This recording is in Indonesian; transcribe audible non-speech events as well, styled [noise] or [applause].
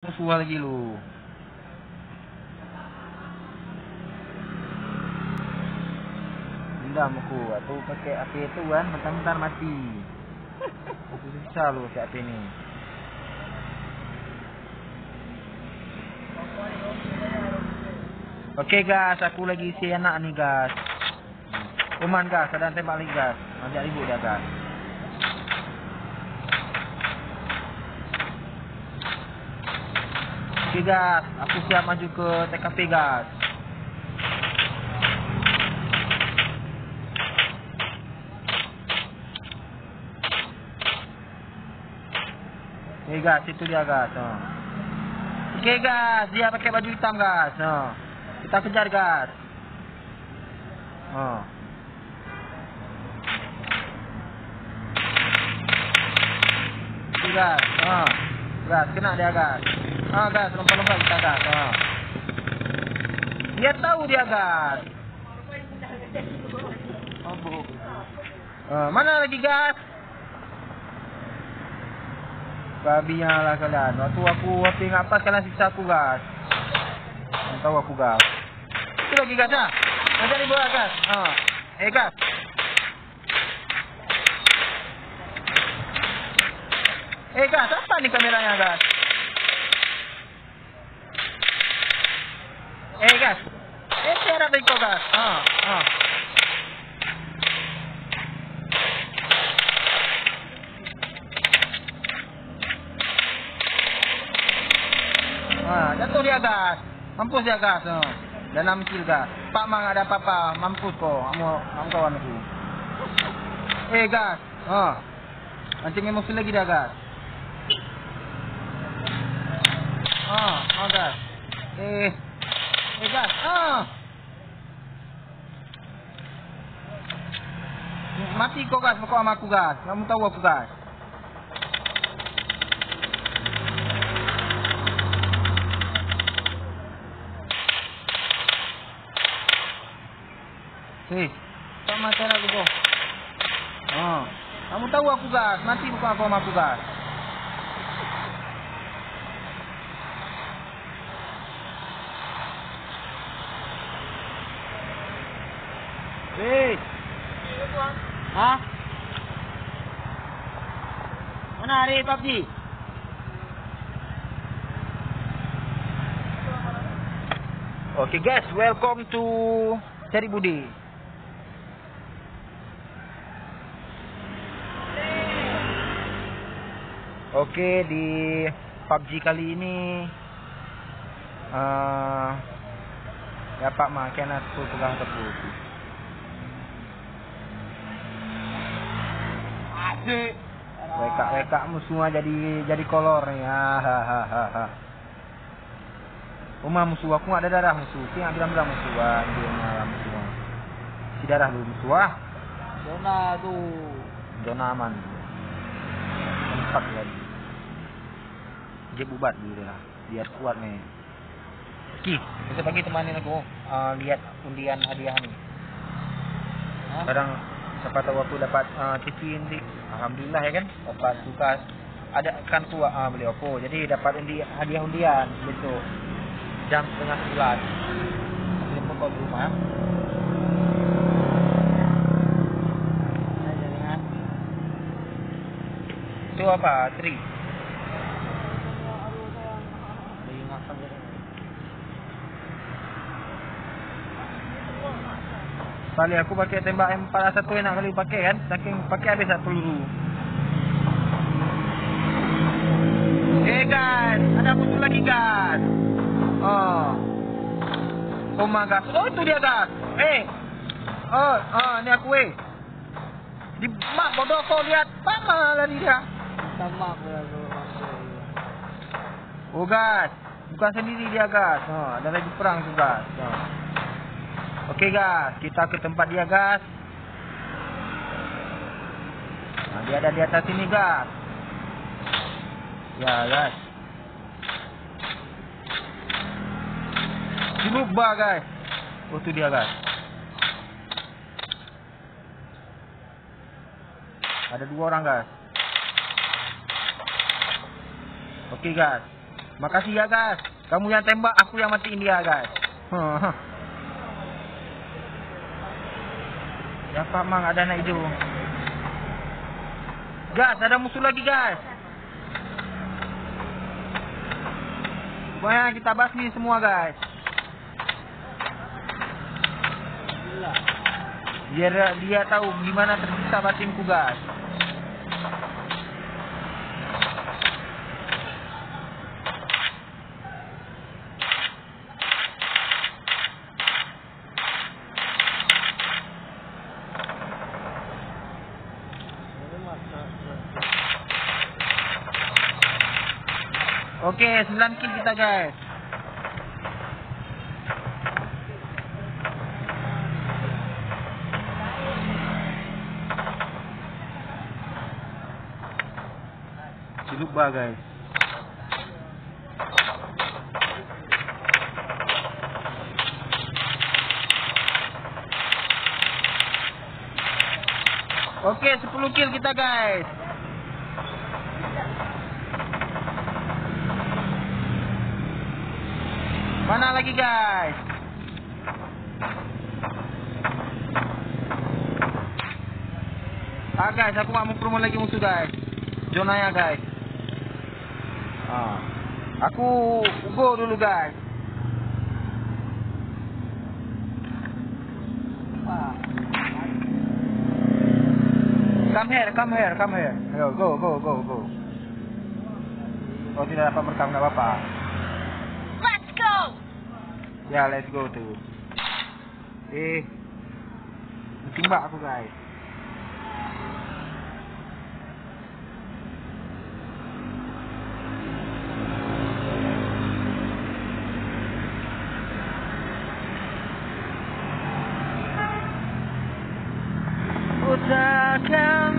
musuh lagi lu. Dendam aku, aku pakai api itu kan, bentar-bentar mati. [laughs] Susah lu pakai api ini. Oke okay, gas, aku lagi si anak nih gas. Uman gas, ada tembak lagi gas. Ajak ribut dia gas. Oke okay, gas, aku siap maju ke TKP gas. Oke okay, gas, itu dia gas. Oh. Oke okay, gas, dia pakai baju hitam gas. Oh. Kita kejar gas. Oh. Gas. Oh. Gas, kena dia gas. Ah, gas, lompat-lompat kita gas. Oh. Dia tahu dia gas. Oh, mana lagi gas? Babinya lah kalian. Waktu aku api ngapas kalian siksa aku gas. Tahu aku gas. Itu lagi gas ah. Nanti ni buat gas. Ha. Eh gas. Eh gas, apa ni kameranya gas? Eh gas. Eh tiada bengkok gas. Ha, ha. Ha, jatuh dia gas. Mampus dia gas. Ha. Dan enam kill gas. Pak mang ada apa-apa. Mampus kau. Kamu, kamu kawan aku. Eh gas. Ha. Nanti emosi lagi dia gas. Ha, ha gas. Eh. Gas. Ha. Mati kau gas. Kau sama aku gas. Kamu tahu aku gas. Hei, tak mati aku kau. Oh, kamu tahu aku gas, mati bukan aku sama aku gas. Hei. Hah? Mana hari PUBG? Okay guys, welcome to Cari Budi. Oke di PUBG kali ini uh, dapat makan aku pegang tepu. Asik. Weka weka semua jadi jadi kolor ya. Hahaha. Musuh aku ada darah musuh. Sing bilang bilang musuh dia malam musuh. Si darah lu musuh ah. Zona tu. Zona aman. Empat lagi. Dia bubat dulu dia. Biar kuat nih. Ki, bisa bagi temanin aku uh, lihat undian hadiah nih. Ha? Siapa tahu aku dapat uh, TV nanti. Alhamdulillah ya kan. Dapat tugas. Ada kan tua uh, beli aku. Jadi dapat undi hadiah undian gitu. Jam setengah sebelas. Jemput di rumah. Itu apa? Tri. Kali aku pakai tembak M41 enak kali pakai kan. Saking pakai habis satu peluru. Eh gas, ada musuh lagi gas. Oh. Rumah gas. Oh itu dia gas. Eh. Oh, oh ini aku eh. Di mak bodoh kau lihat. Sama lari dia. Sama tu. Oh gas. Bukan sendiri dia gas. Oh, ada lagi perang tu gas. Oh. Okey gas, kita ke tempat dia gas. Nah, dia ada di atas sini gas. Ya gas. Lupa guys. Oh tu dia gas. Ada dua orang gas. Okey gas. Makasih ya guys. Kamu yang tembak, aku yang matiin dia guys. [laughs] Dapat mang ada anak hijau. Gas, ada musuh lagi guys. Pokoknya kita basmi semua guys. Biar dia tahu gimana tersiksa batinku guys. Oke, 9 kill kita guys. Ciluk bah guys. Oke, 10 kill kita guys. Lagi guys? Ah guys, aku mau promo lagi musuh guys. Zona ya guys. Ah. Aku go dulu guys. Come here, come here, come here. Ayo, go, go, go, go. Oh tidak dapat merekam, nggak apa-apa. Let's go! Ya, let's go tuh. Eh, tembak aku guys. Ku takkan